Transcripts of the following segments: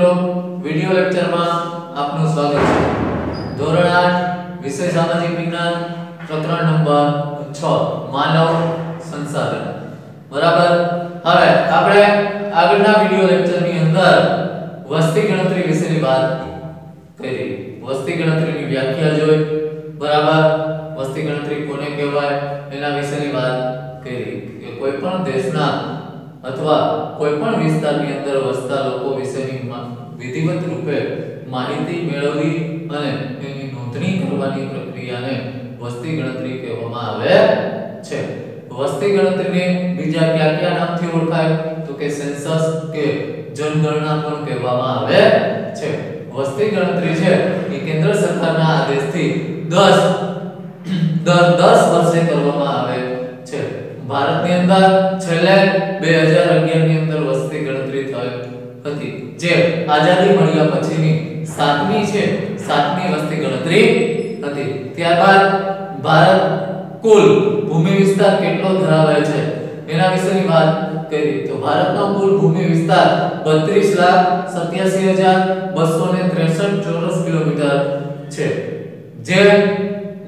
મિત્રો વિડિયો લેક્ચરમાં આપનું સ્વાગત છે. ધોરણ 8 વિષય સામાજિક વિજ્ઞાન, પ્રકરણ નંબર 6 માનવ સંસાધન. બરાબર? હવે, આપણે આગળના વિડિયો લેક્ચરની અંદર વસ્તી ગણતરી વિશેની વાત કરી. વસ્તી ગણતરીની વ્યાખ્યા જોઈ. બરાબર? વસ્તી ગણતરી કોને કહેવાય? એના વિશેની વાત કરી. કે કોઈ પણ દેશના અથવા કોઈ પણ વિસ્તારની અંદર વસતા લોકો વિશેની વિધિવત રૂપે માહિતી મેળવવી અને એની નોંધણી કરવાની પ્રક્રિયાને વસ્તી ગણતરી કહેવામાં આવે છે. વસ્તી ગણતરીને બીજા કયા કયા નામથી ઓળખાય? તો કે સેન્સસ કે જનગણના પણ કહેવામાં આવે છે. વસ્તી ગણતરી છે એ કેન્દ્ર સરકારના આદેશથી 10 દર 10 વર્ષે કરવામાં આવે ભારતની અંદર છેલ્લે 2011 ની અંદર વસ્તી ગણતરી થઈ હતી. જે આઝાદી મળ્યા પછીની સાતમી છે, સાતમી વસ્તી ગણતરી હતી. ત્યારબાદ ભારત કુલ ભૂમિ વિસ્તાર કેટલો ધરાવે છે? એના વિશેની વાત કરી. તો ભારતનો કુલ ભૂમિ વિસ્તાર 32 લાખ 87263 ચોરસ કિલોમીટર છે. જે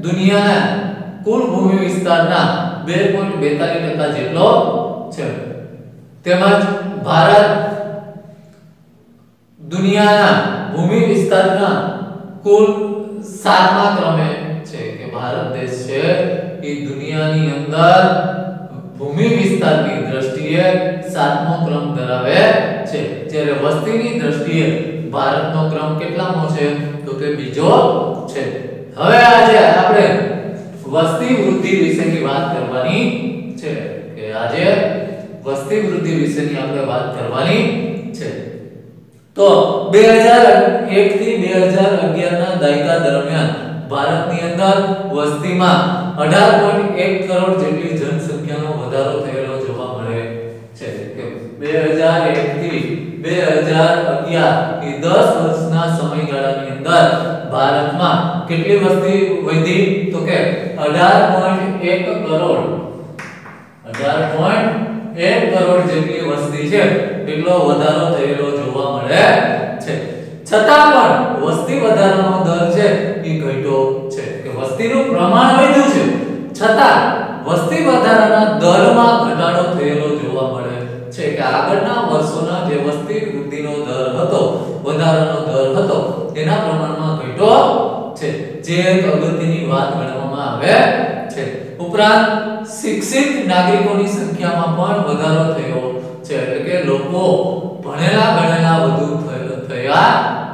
દુનિયાના કુલ ભૂમિ વિસ્તારના 2.42% જેટલો છે. તેમજ ભારત દુનિયાના ભૂમિ વિસ્તારના કુલ સાતમા ક્રમે છે ભારત દેશ છે એ દુનિયાની અંદર ભૂમિ વિસ્તારની દ્રષ્ટિએ સાતમો ક્રમ ધરાવે છે. જ્યારે વસ્તીની દ્રષ્ટિએ ભારતનો ક્રમ કેટલામો છે? તો કે બીજો છે. હવે આજે આપણે વસ્તી વૃદ્ધિ વિશેની વાત કરવાની છે કે આજે વસ્તી વૃદ્ધિ વિશેની આપણે વાત કરવાની છે. તો 2001 થી 2011 ના દાયકા દરમિયાન ભારતની અંદર વસ્તીમાં 18.1 કરોડ જેટલી જનસંખ્યાનો વધારો થયેલો જોવા મળે છે. કે 2001 થી 2011 એ 10 વર્ષના સમયગાળાની અંદર ભારતમાં કેટલી વસ્તી વધી? તો કે 18.1 કરોડ. 18.1 કરોડ જેટલી વસ્તી છે, એટલો વધારો થયેલો જોવા મળે છે. છતાં પણ વસ્તી વધારાનો દર છે એ ઘટ્યો છે. કે વસ્તીનું પ્રમાણ વધ્યું છે. છતાં વસ્તી વધારાના દરમાં ઘટાડો થયેલો જોવા મળે છે કે આગળના વર્ષોના જે વસ્તી વૃદ્ધિનો દર હતો, વધારાનો દર હતો તેના પ્રમાણમાં ઘટ્યો છે. જે એક અગત્યની વાત ગણવામાં આવે છે. ઉપરાંત શિક્ષિત નાગરિકોની સંખ્યામાં પણ વધારો થયો છે. એટલે કે લોકો ભણેલા ગણેલા વધુ થય-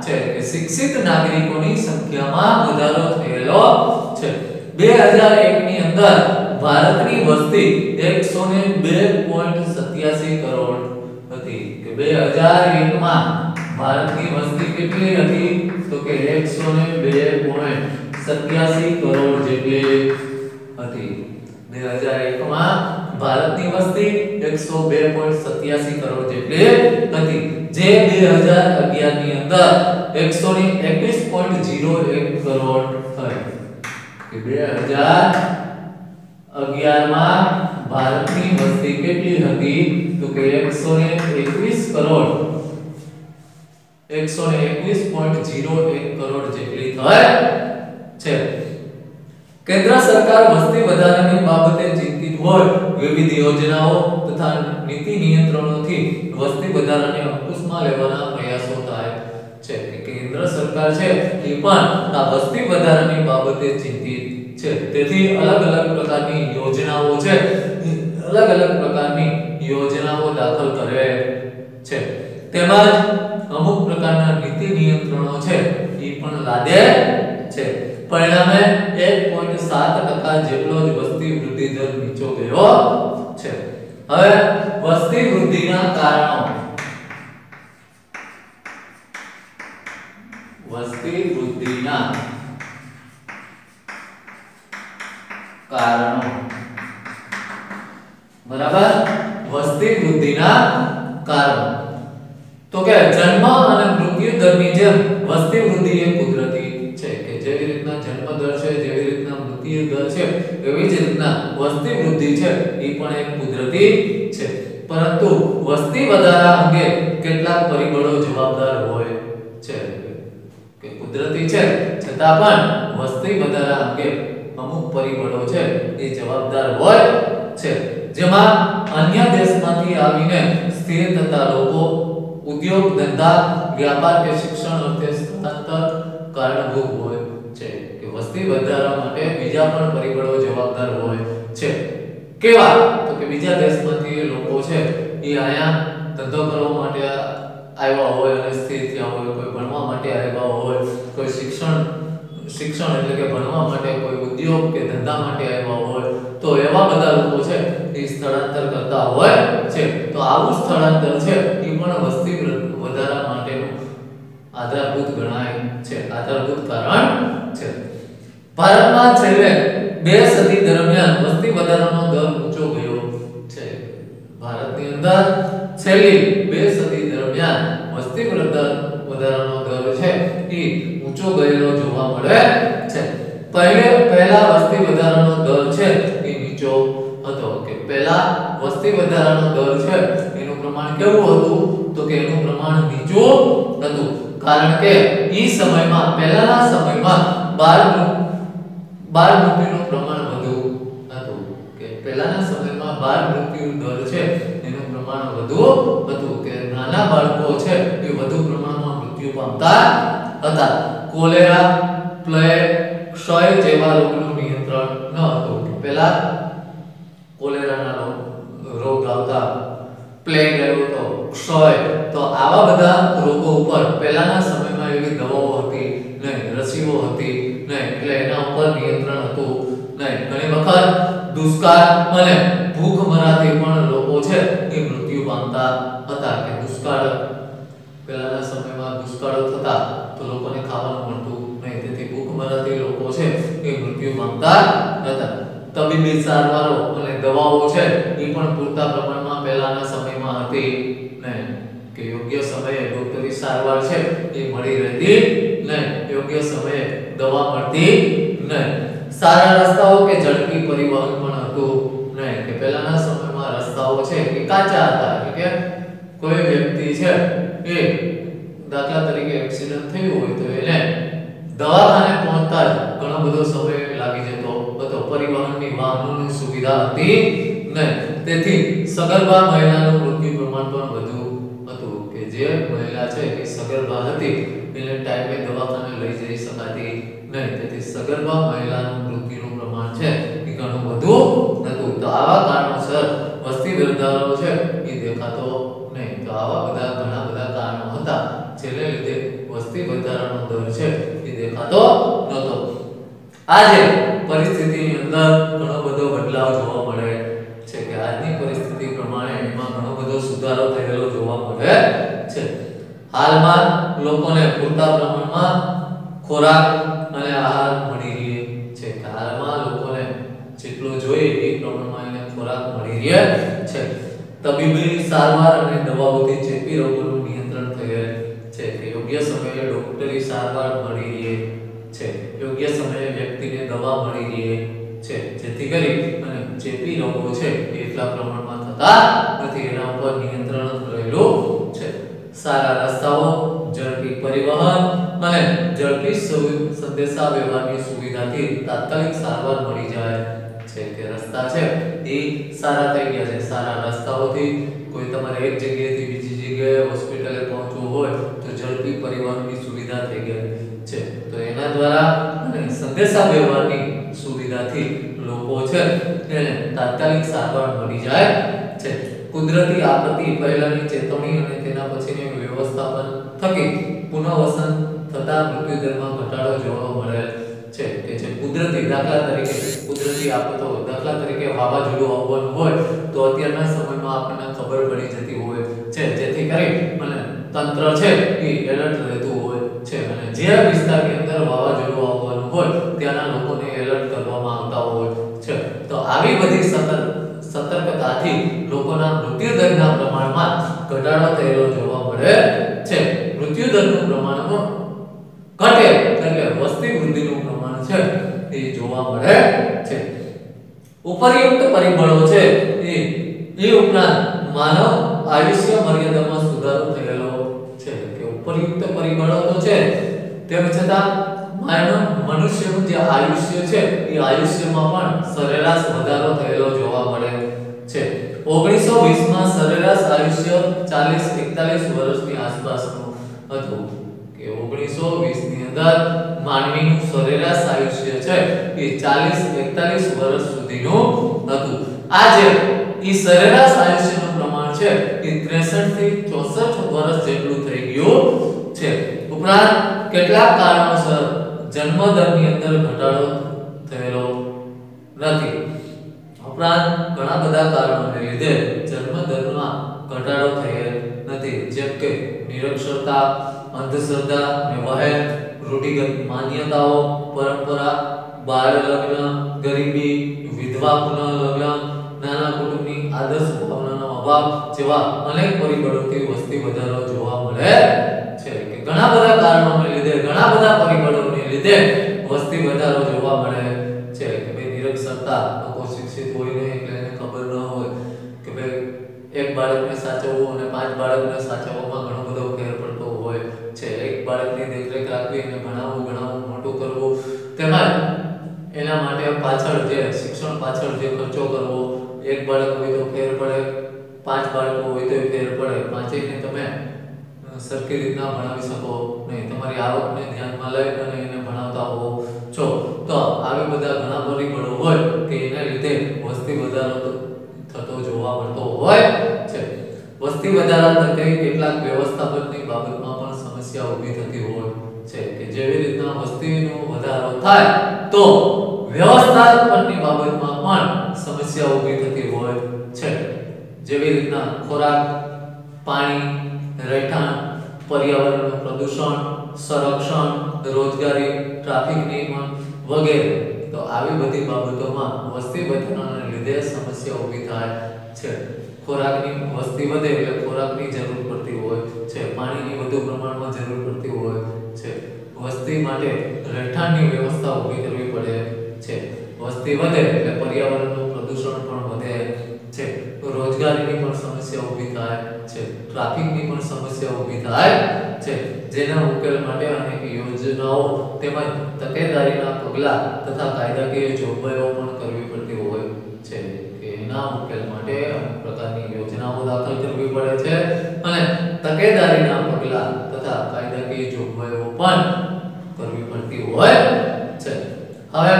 છે. કે શિક્ષિત નાગરિકોની સંખ્યામાં વધારો થયેલો છે. 2001 ની અંદર ભારતની વસ્તી 102.87 કરોડ હતી. કે 2001 માં ભારતની વસ્તી કેટલી હતી? તો કે 102.87 કરોડ જેટલી હતી. 2001 માં ભારતની વસ્તી 102.87 કરોડ જેટલી હતી. જે 2011 ની અંદર 121.01 કરોડ થઈ. કે 2011 માં ભારતની વસ્તી કેટલી હતી? તો કે 121 કરોડ 121.01 કરોડ જેટલી થઈ છે. કેન્દ્ર સરકાર વસ્તી વધારાની બાબતે ચિંતિત હોય વિવિધ યોજનાઓ તથા નીતિ નિયંત્રણોથી વસ્તી વધારાને અંકુશમાં લેવાના પ્રયાસો થાય છે. કેન્દ્ર સરકાર છે એ પણ આ વસ્તી વધારાની બાબતે ચિંતિત છે. તેથી અલગ અલગ પ્રકારની યોજનાઓ છે અલગ અલગ પ્રકારની યોજનાઓ દાખલ કરે છે. તેમજ અમુક પ્રકારના નીતિ નિયંત્રણો છે, એ પણ લાદે છે. પરિણામે 1.7% જેટલો જ વસ્તી વૃદ્ધિ દર નીચો ગયો છે. હવે વસ્તી વૃદ્ધિના કારણો. વસ્તી વૃદ્ધિના કારણો. બરાબર? વસ્તી વૃદ્ધિના કારણો. તો કે જન્મ અને મૃત્યુ દરની જેમ વસ્તી વૃદ્ધિ એ કુદરતી છે કે જેવી રીતના જન્મ દર છે, જેવી રીતના મૃત્યુ દર છે, એવી જ રીતના વસ્તી વૃદ્ધિ છે, એ પણ એક કુદરતી છે. પરંતુ વસ્તી વધારા અંગે કેટલાક પરિબળો જવાબદાર હોય છે. કે કુદરતી છે, છતાં પણ વસ્તી વધારા અંગે અમુક પરિબળો છે, એ જવાબદાર હોય છે. જેમાં અન્ય દેશમાંથી આવીને સ્થિર થતા લોકો ઉદ્યોગ, ધંધા, વ્યાપાર કે શિક્ષણ અર્થે સ્થળાંતર કારણભૂત હોય છે કે વસ્તી વધારા માટે બીજા પણ પરિબળો જવાબદાર હોય છે. કેવા? તો કે બીજા દેશમાંથી લોકો છે, એ અહીંયા ધંધો કરવા માટે આવ્યા હોય અને સ્થિર થયા હોય, કોઈ ભણવા માટે આવ્યા હોય, કોઈ શિક્ષણ શિક્ષણ એટલે કે ભણવા માટે કોઈ ઉદ્યોગ કે ધંધા માટે આવ્યા હોય, તો એવા બધા લોકો છે, એ સ્થળાંતર કરતા હોય છે. તો આવું સ્થળાંતર છે, એ પણ વસ્તી વધારા માટેનું આધારભૂત ગણાય છે. આધારભૂત કારણ છે. ભારતમાં છેલ્લે બે સદી દરમિયાન વસ્તી વધારાનો દર ઊંચો ગયો છે. ભારતની અંદર છેલ્લી બે સદી દરમિયાન વસ્તી વધારાનો દર છે એ ઊંચો ગયેલો જોવા મળે છે. પહેલે પહેલા વસ્તી વધારાનો દર છે એ નીચો હતો કે પહેલા વસ્તી વધારાનો દર છે એનું પ્રમાણ કેવું હતું? તો કે એનું પ્રમાણ નીચું હતું. કારણ કે ઈ સમયમાં, પહેલાના સમયમાં બાળ મૃ- બાળ મૃત્યુનું પ્રમાણ વધુ હતું. કે પહેલાના સમયમાં 12 મૃત્યુ દર છે, એનું પ્રમાણ વધુ હતું. કે નાના બાળકો છે, એ વધુ પ્રમાણમાં મૃત્યુ પામતા હતા. કોલેરા, પ્લેગ, ક્ષય જેવા રોગનું નિયંત્રણ ન હતું. પહેલા કોલેરાના રોગ આવતા પ્લેગ આવ્યો તો ક્ષય તો આવા બધા રોગો ઉપર પહેલાના સમયમાં એવી દવાઓ હતી, નહીં, રસીઓ હતી, નહીં, એટલે એના ઉપર નિયંત્રણ હતું, નહીં. ઘણી વખત દુષ્કાળ અને ભૂખમરાથી પણ લોકો છે એ મૃત્યુ પામતા હતા કે દુષ્કાળ. પહેલાના સમયમાં દુષ્કાળો થતા તો લોકોને ખાવાનું મળતું નહીં. તેથી ભૂખમરાથી લોકો છે એ મૃત્યુ પામતા હતા. તબીબી સારવારો અને દવાઓ છે એ પણ પૂરતા પ્રમાણમાં પહેલાના સમયમાં હતી નહીં કે યોગ્ય સમયે ડોક્ટરી સારવાર છે એ મળી રહેતી નહીં યોગ્ય સમયે દવા મળતી નહીં સારા રસ્તાઓ કે ઝડપી પરિવહન પણ હતું નહીં કે પહેલાના સમયમાં રસ્તાઓ છે કે કાચા હતા. કે કોઈ વ્યક્તિ છે એ દાખલા તરીકે એક્સિડન્ટ થયું હોય તો એને દવાખાને પહોંચતા જ ઘણો બધો સમય લાગી જતો હતો. પરિવહનની વાહનોની સુવિધા હતી નહીં તેથી સગર્ભા મહિલાનું મૃત્યુ પ્રમાણ પણ વધુ હતું કે જે મહિલા છે એ સગર્ભા હતી, એને ટાઈમે દવાખાને લઈ જઈ શકાતી નહીં. તેથી સગર્ભા મહિલાનું મૃત્યુનું પ્રમાણ છે એ ઘણું વધુ હતું. તો આવા કારણોસર વસ્તી વધારો છે એ દેખાતો નહીં. તો આવા બધા ઘણા બધા કારણો હતા, જેને લીધે વસ્તી વધારાનો દર છે એ દેખાતો નહોતો. આજે પરિસ્થિતિની અંદર ઘણો બધો બદલાવ જોવા મળે છે કે આજની પરિસ્થિતિ પ્રમાણે એમાં ઘણો બધો સુધારો થયેલો જોવા મળે છે હાલમાં લોકોને પૂરતા પ્રમાણમાં ખોરાક અને આહાર મળી રહે છે. હાલમાં લોકોને જેટલો જોઈએ એ પ્રમાણમાં એને ખોરાક મળી રહે છે. તબીબી સારવાર અને દવાઓથી ચેપી રોગોનું નિયંત્રણ થયેલ છે. યોગ્ય સમયે ડોક્ટરી સારવાર મળી રહે છે. યોગ્ય સમયે વ્યક્તિને દવા મળી રહે છે. જેથી કરી અને ચેપી રોગો છે એટલા પ્રમાણમાં થતા નથી. એના ઉપર નિયંત્રણ રહેલું છે. સારા સંદેશા વ્યવહારની સુવિધાથી તાત્કાલિક સારવાર મળી જાય છે કે રસ્તા છે એ સારા થઈ ગયા છે. સારા રસ્તાઓથી કોઈ તમારે એક જગ્યાએથી બીજી જગ્યાએ હોસ્પિટલે પહોંચવું હોય તો ઝડપી પરિવહનની સુવિધા થઈ ગઈ છે. તો એના દ્વારા સંદેશા વ્યવહારની સુવિધાથી લોકો છે એને તાત્કાલિક સારવાર મળી જાય છે. કુદરતી આપત્તિ, પહેલાની ચેતવણી અને તેના પછીની વ્યવસ્થાપન થકી પુનઃવસન થતા મૃત્યુ દરમાં ઘટાડો જોવા મળે છે. કે જે કુદરતી દાખલા તરીકે કુદરતી આફતો, દાખલા તરીકે વાવાઝોડું આવવાનું હોય, તો અત્યારના સમયમાં આપણને ખબર પડી જતી હોય છે. જેથી કરી અને તંત્ર છે એ એલર્ટ રહેતું હોય છે. અને જે વિસ્તારની અંદર વાવાઝોડું આવવાનું હોય, ત્યાંના લોકોને એલર્ટ કરવામાં આવતા હોય છે. તો આવી બધી સતર્ક સતર્કતાથી લોકોના મૃત્યુ દરના પ્રમાણમાં ઘટાડો થયેલો જોવા મળે છે. મૃત્યુ દરનું પ્રમાણમાં ઘટે. એટલે વસ્તી વૃદ્ધિનું પ્રમાણ છે એ જોવા મળે છે. ઉપરયુક્ત પરિબળો છે એ એ ઉપરાંત માનવ આયુષ્ય મર્યાદામાં સુધારો થયેલો છે. કે ઉપરયુક્ત પરિબળો તો છે. તેમ છતાં, માનવ મનુષ્યનું જે આયુષ્ય છે, એ આયુષ્યમાં પણ સરેરાશ વધારો થયેલો જોવા મળે છે. 1920 માં સરેરાશ આયુષ્ય 40 41 વર્ષની આસપાસનું હતું. કે 1920 ની અંદર માનવીનું સરેરાશ આયુષ્ય છે એ 40 41 વર્ષ સુધીનું હતું. આજે એ સરેરાશ આયુષ્યનું પ્રમાણ છે એ 63 થી 64 વર્ષ જેટલું થઈ ગયું છે. ઉપરાંત કેટલાક કારણોસર જન્મ દરની અંદર ઘટાડો થયેલો નથી. ઉપરાંત ઘણા બધા કારણોને લીધે જન્મ દરમાં ઘટાડો થયેલ નથી. જેમ કે નિરક્ષરતા અંધશ્રદ્ધા ને વહેમ રૂઢિગત માન્યતાઓ, પરંપરા, બાળ લગ્ન, ગરીબી, વિધવા પુનઃ લગ્ન નાના કુટુંબની આદર્શ ભાવનાનો અભાવ જેવા અનેક પરિબળોથી વસ્તી વધારો જોવા મળે છે. કે ઘણા બધા કારણોને લીધે, ઘણા બધા પરિબળોને લીધે વસ્તી વધારો જોવા મળે છે. કે ભાઈ નિરક્ષરતા, લોકો શિક્ષિત હોય નહીં એટલે એને ખબર ન હોય. કે ભાઈ એક બાળકને સાચવવું અને પાંચ બાળકને સાચવવામાં ઘણો બધો ફેર પડતો હોય છે એક બાળકની દેખરેખ રાખવી અને ભણાવવું ગણાવવું મોટું કરવું તેમજ એના માટે પાછળ જે શિક્ષણ પાછળ જે ખર્ચો કરવો, એક બાળક હોય તો ફેર પડે, પાંચ બાળકો હોય તો ફેર પડે. પાંચેયને તમે સરખી રીતના ભણાવી શકો નહીં. તમારી આવકને ધ્યાનમાં લઈ અને એને ભણાવતા હો છો. તો આવી બધા ઘણા પરિબળો હોય કે એના લીધે વસ્તી વધારો થતો જોવા મળતો હોય છે. વસ્તી વધારા થકે કેટલાક વ્યવસ્થાપનની બાબતમાં પણ સમસ્યા ઊભી થતી હોય છે કે જેવી રીતના વસ્તીનો વધારો થાય તો વ્યવસ્થાપનની બાબતમાં પણ સમસ્યા ઊભી થતી હોય છે. જેવી રીતના ખોરાક, પાણી, રહેઠાણ, પર્યાવરણનું પ્રદૂષણ, સંરક્ષણ, રોજગારી, ટ્રાફિક નિયમન વગેરે, તો આવી બધી બાબતોમાં વસ્તી વધારાને લીધે સમસ્યા ઊભી થાય છે. ખોરાકની વસ્તી વધે એટલે ખોરાકની જરૂર પડતી હોય છે. પાણીની વધુ પ્રમાણમાં જરૂર પડતી હોય છે. વસ્તી માટે રહેઠાણની વ્યવસ્થા ઊભી કરવી પડે છે. વસ્તી વધે એટલે પર્યાવરણનું પ્રદૂષણ પણ વધે છે. રોજગારીની પણ સમસ્યા ઊભી થાય છે. ટ્રાફિકની પણ સમસ્યા ઊભી થાય છે. જેના ઉકેલ માટે અનેક યોજનાઓ તેમજ તકેદારીના પગલાં તથા કાયદાકીય જોગવાઈઓ પણ કરવી પડતી હોય છે એના ઉકેલ માટે અમુક પ્રકારની યોજનાઓ દાખલ કરવી પડે છે અને તકેદારીના પગલાં તથા કાયદાકીય જોગવાઈઓ પણ કરવી પડતી હોય છે. હવે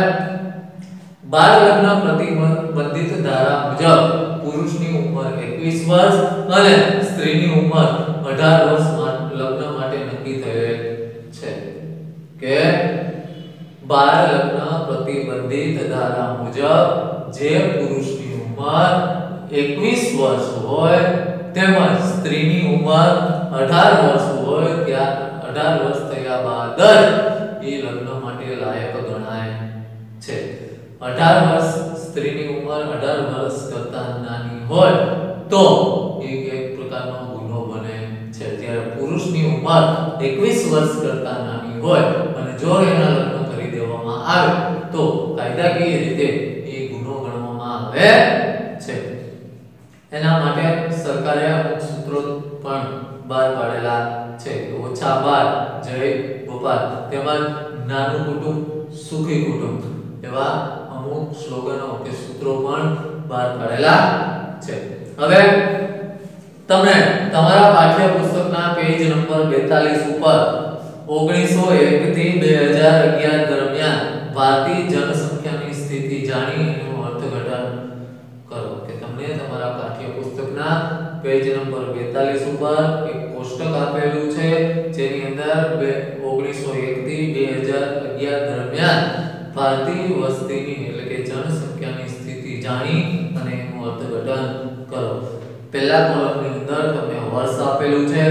બાળ લગ્ન પ્રતિબંધિત ધારા મુજબ પુરુષની ઉંમર 21 વર્ષ અને સ્ત્રીની ઉંમર 18 વર્ષ લગ્ન માટે નક્કી થયેલ છે. કે બાળ લગ્ન પ્રતિબંધિત ધારા મુજબ જે પુરુષની ઉંમર 21 વર્ષ હોય તેમજ સ્ત્રીની ઉંમર 18 વર્ષ હોય ત્યાં 18 વર્ષ થયા બાદ જ એ લગ્ન માટે લાયક ગણાય છે. 18 વર્ષ સ્ત્રીની ઉંમર 18 વર્ષ કરતાં નાની હોય, તો એ એક પ્રકારનો ગુનો બને છે. જ્યારે પુરુષની ઉંમર 21 વર્ષ કરતાં નાની હોય અને જો એના લગ્ન કરી દેવામાં આવે, તો કાયદાકીય રીતે એ ગુનો ગણવામાં આવે છે. એના માટે સરકારે અમુક સૂત્રો પણ બહાર પાડેલા છે. ઓછા બાર, જય ગોપાલ, તેમજ નાનું કુટુંબ, સુખી કુટુંબ એવા અમુક સ્લોગનો કે સૂત્રો પણ બહાર પાડેલા છે. હવે તમે તમારા પાઠ્યપુસ્તકના પેજ નંબર 42 ઉપર 1901 થી 2011 દરમિયાન ભારતીય જનસંખ્યાની સ્થિતિ જાણી એનું અર્થઘટન કરો કે તમને તમારા પાઠ્યપુસ્તકના પેજ નંબર 42 ઉપર એક કોષ્ટક આપેલું છે, જેની અંદર બે- 1901 થી 2011 દરમિયાન ભારતીય પહેલા કોલમની અંદર તમને વર્ષ આપેલું છે.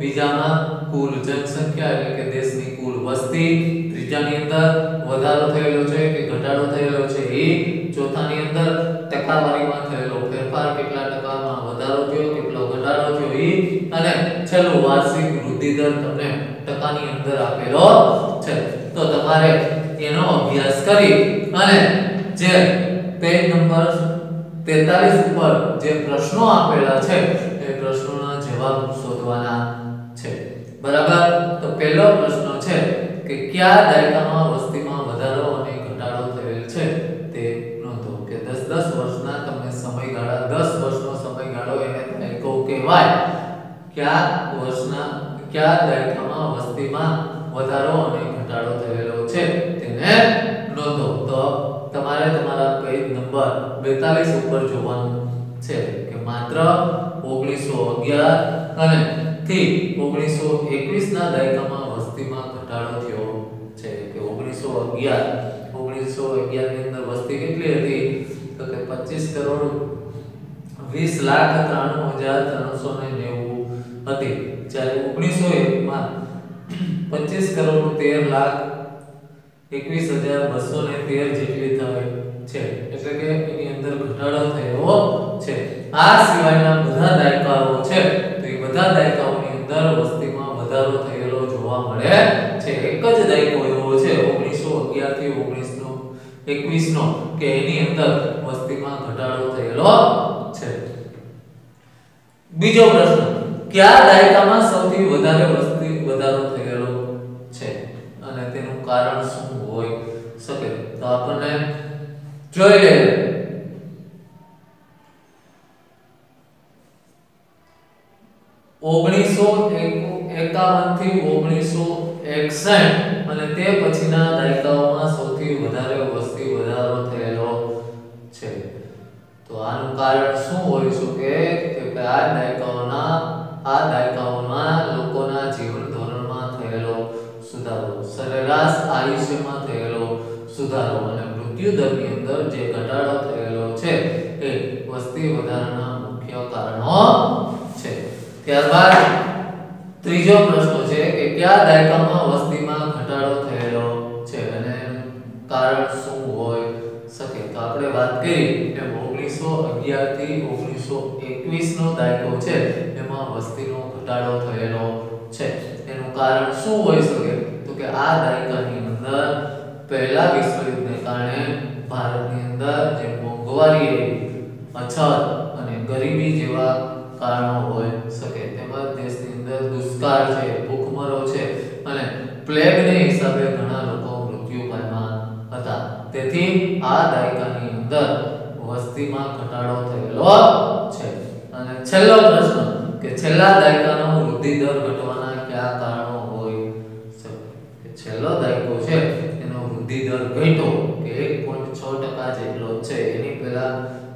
બીજામાં કુલ જનસંખ્યા એટલે કે દેશની કુલ વસ્તી. ત્રીજાની અંદર વધારો થયેલો છે કે ઘટાડો થયેલો છે એ. ચોથાની અંદર ટકાવારીમાં થયેલો ફેરફાર કેટલા ટકામાં વધારો થયો, કેટલો ઘટાડો થયો એ. અને છેલ્લું વાર્ષિક વૃદ્ધિ દર તમને ટકાની અંદર આપેલો છે. તો તમારે એનો અભ્યાસ કરી અને જે પેજ નંબર 43 ઉપર જે પ્રશ્નો આપેલા છે, એ પ્રશ્નોના જવાબ શોધવાના છે. બરાબર? તો પહેલો પ્રશ્ન છે કે કયા દાયકામાં વસ્તીમાં વધારો અને ઘટાડો થયેલ છે? તે નોંધો કે 10 10 વર્ષના તમને સમયગાળા 10 વર્ષનો સમયગાળો એને દાયકો કહેવાય. કયા વર્ષના, કયા દાયકામાં વસ્તીમાં વધારો અને ઘટાડો થયેલો છે? તેને નોંધો. તો તમારે તમારા પેજ નંબર 42 ઉપર જોવાનું છે કે માત્ર 1911 અને થી 1921 ના દાયકામાં વસ્તીમાં ઘટાડો થયો છે કે 1911 1911 ની અંદર વસ્તી કેટલી હતી? તો કે 25 કરોડ 20 લાખ 93 હજાર 390 હતી. જ્યારે 1901 માં 25 કરોડ 13 લાખ 21213 જેટલી થઈ છે. એટલે કે એની અંદર ઘટાડો થયો છે. આ સિવાયના બધા દાયકાઓ છે. તો એ બધા દાયકાઓની અંદર વસ્તીમાં વધારો થયેલો જોવા મળે છે. એક જ દાયકો એવો છે 1911 થી 19 નો 21 નો કે એની અંદર વસ્તીમાં ઘટાડો થયેલો છે. બીજો પ્રશ્ન, કયા દાયકામાં સૌથી વધારે વસ્તી વધારો થયેલો છે અને તેનું કારણ શું હોઈ શકે તો આપણને જોઈ લઈએ ઓગણીસો એકાવનથી ઓગણીસો એકસઠ અને તે પછીના દાયકાઓમાં સૌથી વધારે વસ્તી વધારો થયેલો છે. તો આનું કારણ શું હોઈ શકે? કે આ દાયકાઓના, આ દાયકાઓમાં લોકોના જીવન ધોરણમાં થયેલો સુધારો, સરેરાશ આયુષ્યમાં થયેલો સુધારો અને મૃત્યુ દરની અંદર જે ઘટાડો થયેલો છે, એ વસ્તી વધારાના મુખ્ય કારણો ત્યારબાદ ત્રીજો પ્રશ્ન છે કે કયા દાયકામાં વસ્તીમાં ઘટાડો થયેલો છે અને કારણ શું હોય શકે? તો આપણે વાત કરી કે 1911 થી 1921 નો દાયકો છે, એમાં વસ્તીનો ઘટાડો થયેલો છે. એનું કારણ શું હોઈ શકે? તો કે આ દાયકાની અંદર પહેલા વિશ્વયુદ્ધને કારણે ભારતની અંદર જે મોંઘવારી અછત અને ગરીબી જેવા કારણો હોઈ શકે. તેમજ દેશની અંદર દુષ્કાળ છે ભૂખમરો છે અને પ્લેગને હિસાબે ઘણા લોકો મૃત્યુ પામ્યા હતા. તેથી આ દાયકાની અંદર વસ્તીમાં ઘટાડો થયેલો છે. અને છેલ્લો પ્રશ્ન કે છેલ્લા દાયકાનો વૃદ્ધિ દર ઘટવાના કયા કારણો હોય શકે? છેલ્લો દાયકો છે, એનો વૃદ્ધિ દર ઘટ્યો કે 1.6% જેટલો છે. એની પહેલા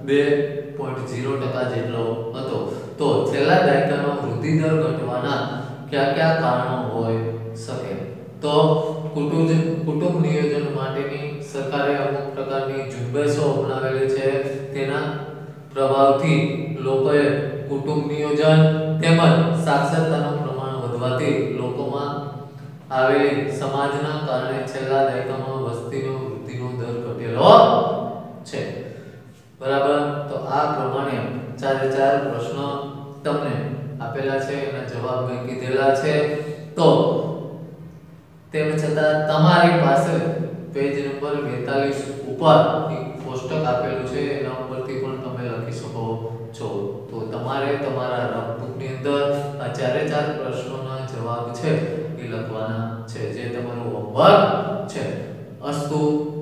2.0% જેટલો છેલ્લા દાયકાનો વૃદ્ધિ દર ઘટવાના કયા કયા કારણો હોય શકે? તો કુટુંબ કુટુંબ નિયોજન માટેની સરકારે અમુક પ્રકારની ઝુંબેશો અપનાવેલી છે. તેના પ્રભાવથી લોકોએ કુટુંબ નિયોજન તેમજ સાક્ષરતાનું પ્રમાણ વધવાથી લોકોમાં આવેલી સમાજના કારણે છેલ્લા દાયકામાં વસ્તીનો, વૃદ્ધિનો દર ઘટેલો છે. બરાબર? તો આ પ્રમાણે ચારે ચાર પ્રશ્નો તમને આપેલા છે, એના જવાબ મેં કીધેલા છે. તો તેમ છતાં તમારી પાસે પેજ નંબર 42 ઉપર એક કોષ્ટક આપેલું છે. એના ઉપરથી પણ તમે લખી શકો છો. તો તમારે તમારા રફબુકની અંદર આ ચારે ચાર પ્રશ્નોના જવાબ છે એ લખવાના છે. જે તમારું હોમવર્ક છે. અસ્તુ